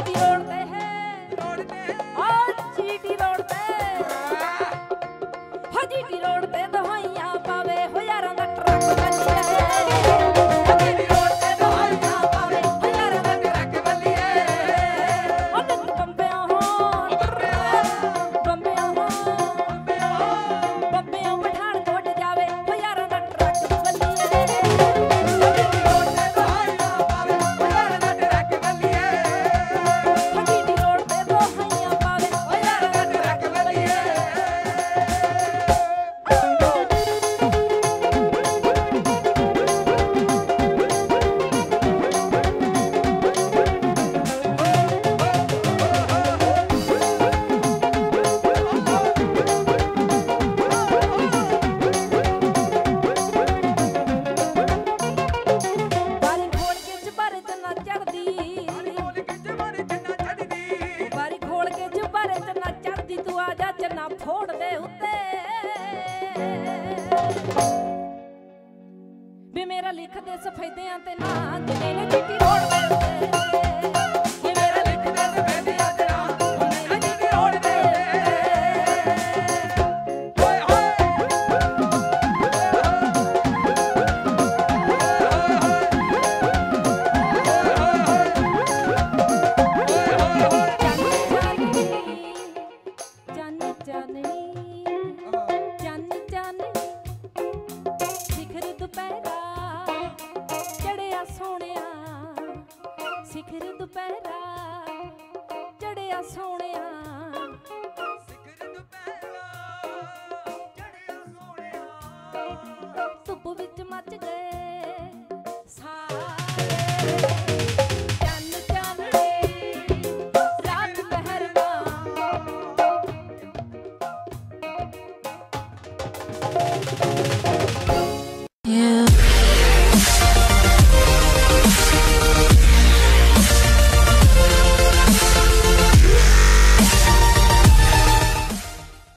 baby, ਮੇਰਾ ਲਿਖਦੇ ਸਫੈਦਿਆਂ ਤੇ ਨਾਂ ਜਿਨੇ ਨੇ ਚਿੱਟੀ ਰੋੜ ਬਣਦੇ ਸਿਖਰ ਦੁਪਹਿਰਾ ਚੜਿਆ ਸੋਹਣਿਆ। ਸਿਖਰ ਦੁਪਹਿਰਾ ਚੜਿਆ ਸੋਹਣਿਆ। ਵਿੱਚ ਮੱਚ ਗਏ ਸਾਰੇ।